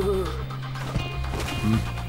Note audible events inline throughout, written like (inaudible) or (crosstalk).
Hum.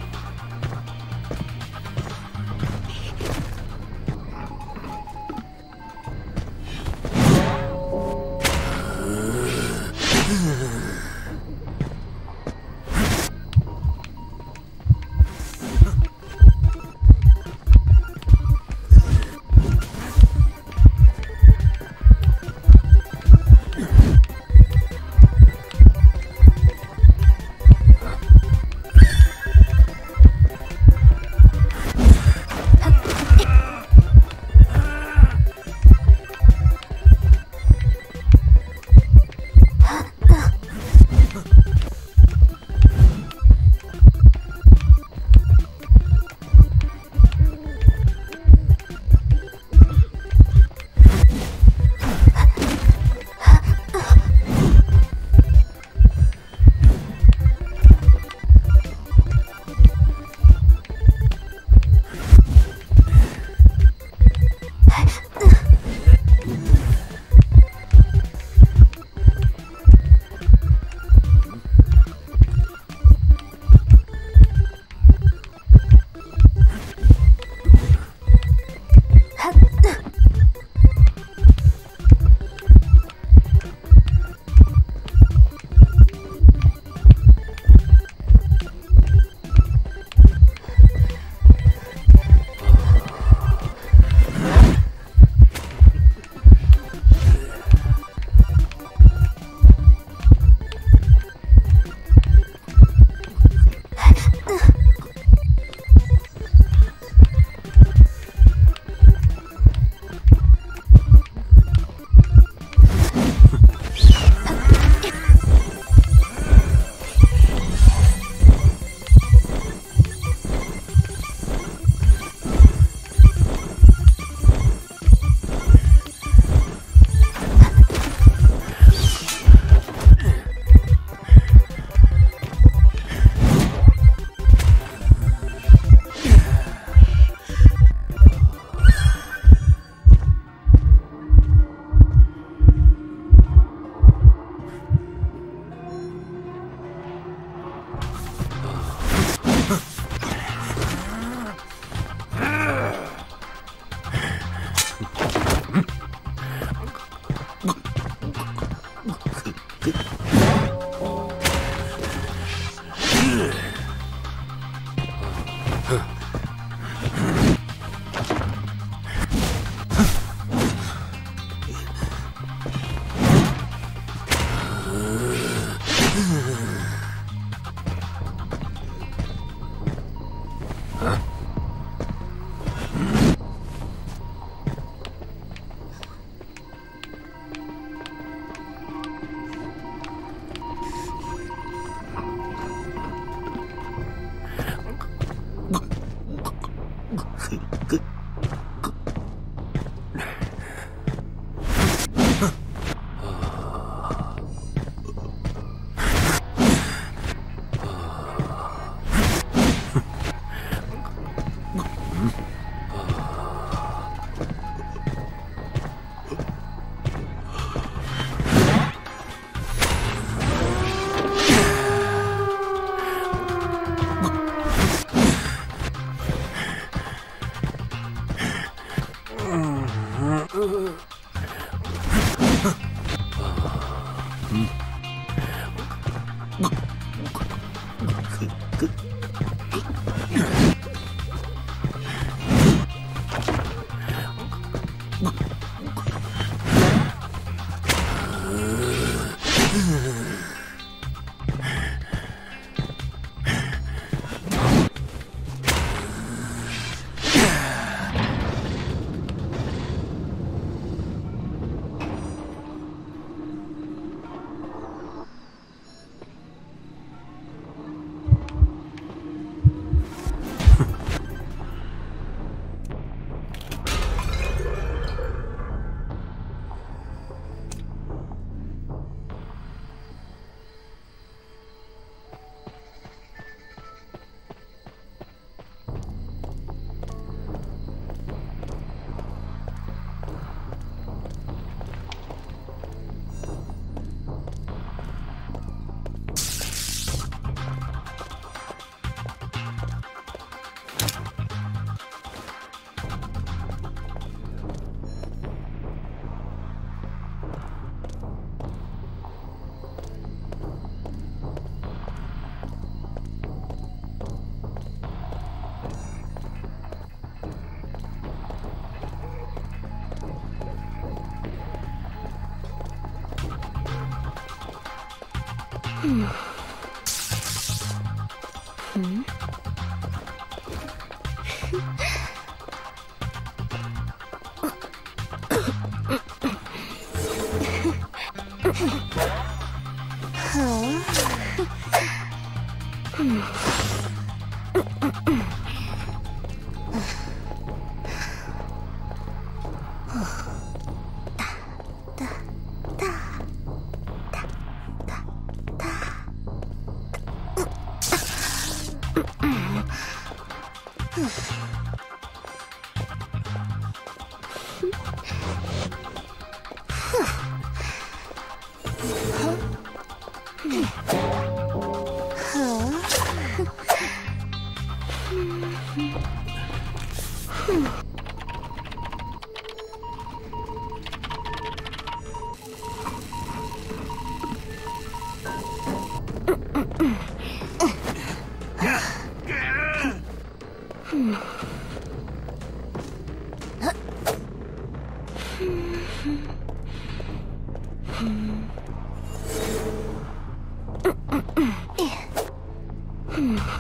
Ugh. (laughs) 嗯。Hmm. Huh?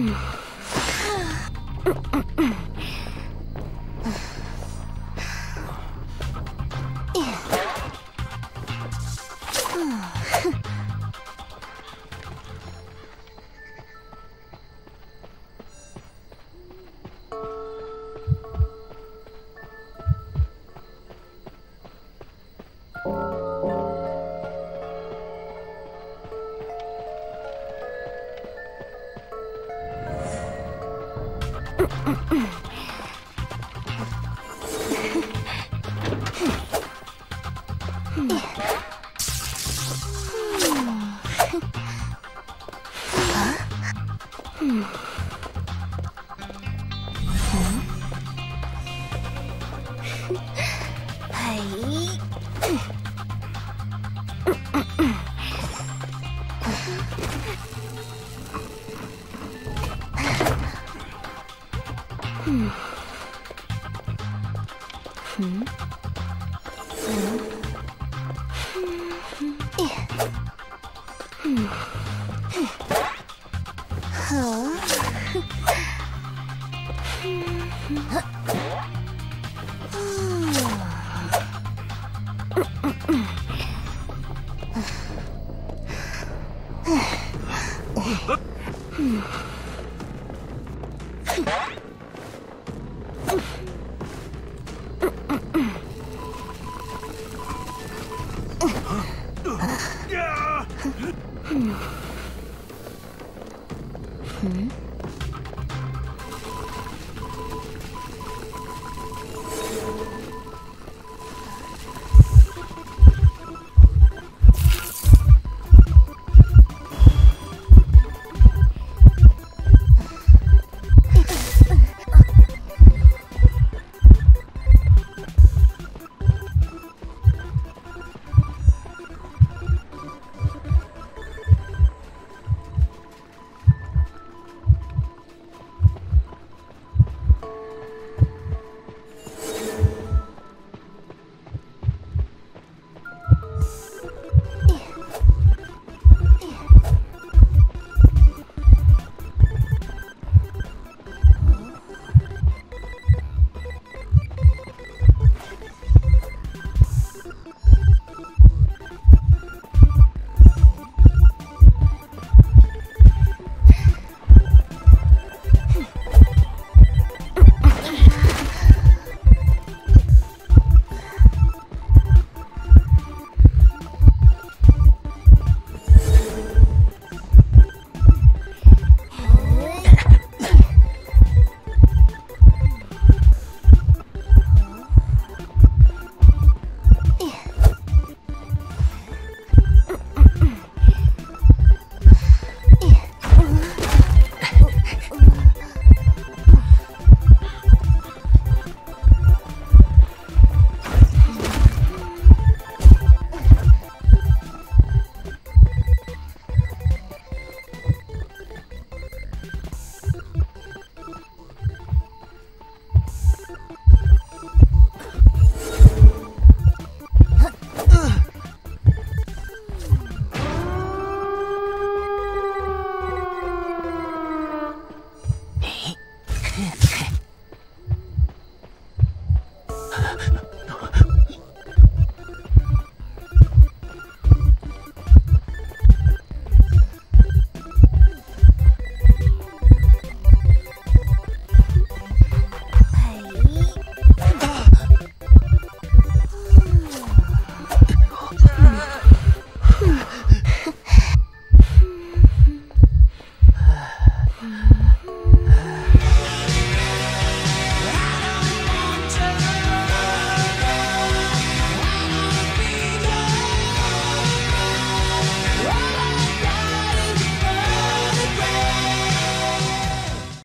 Hum. Hmm.